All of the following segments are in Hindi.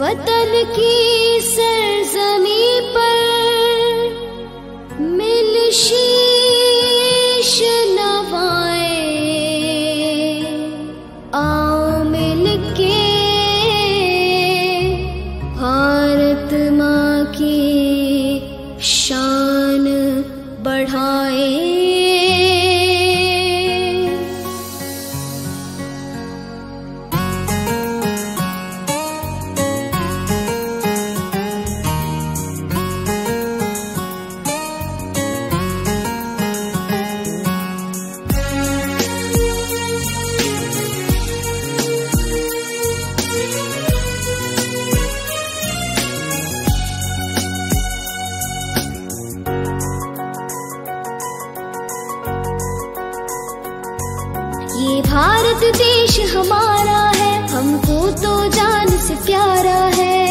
वतन की सरजमी पर मिल भारत देश हमारा है, हमको तो जान से प्यारा है।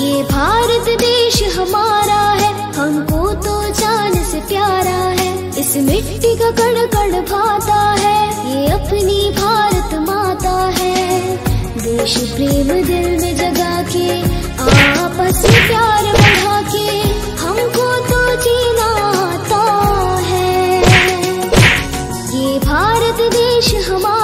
ये भारत देश हमारा है, हमको तो जान से प्यारा है। इस मिट्टी का कण कण भाता है, ये अपनी भारत माता है। देश प्रेम दिल Come.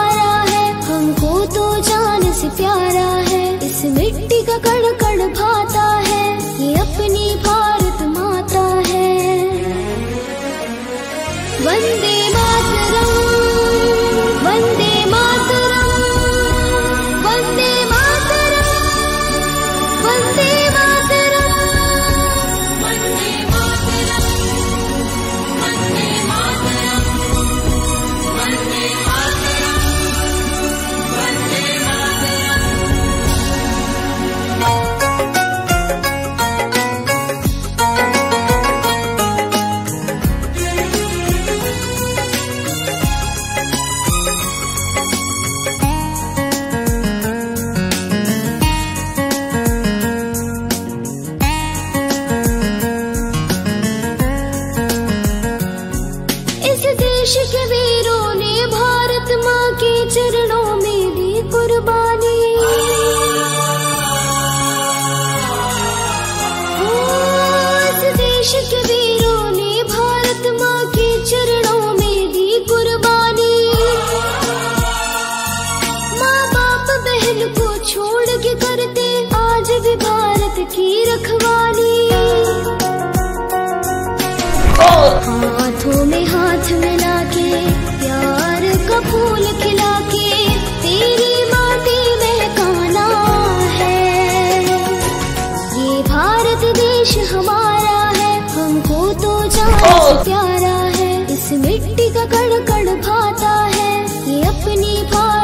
गड़ गड़ भाता है। ये अपनी बात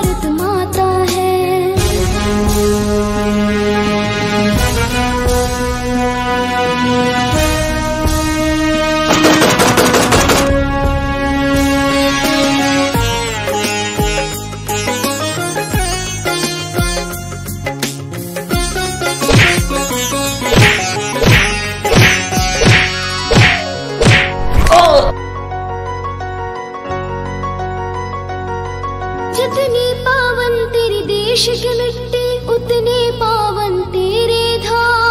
पावन तेरी देश की मिट्टी उतने पावन तेरे धाम।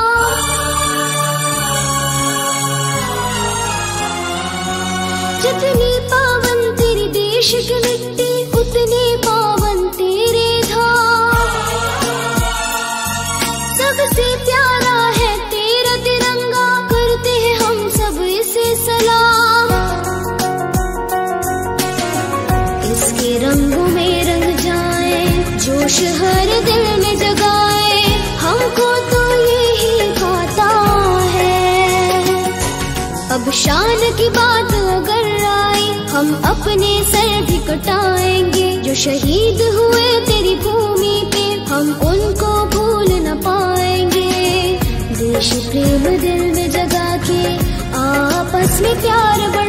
की बात अगर आए, हम अपने सर भी कटाएँगे जो शहीद हुए तेरी भूमि पे, हम उनको भूल न पाएँगे। देश प्रेम दिल में जगा के, आपस में प्यार बढ़ा